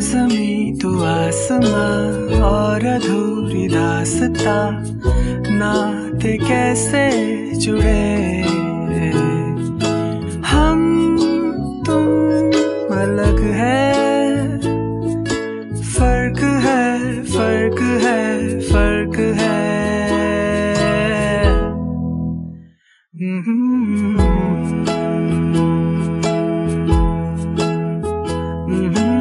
जमी तो आसमां और अधूरी दासता नाते कैसे जुड़े हम तुम अलग है फ़र्क है फ़र्क है फ़र्क है Mm-hmm. Mm-hmm.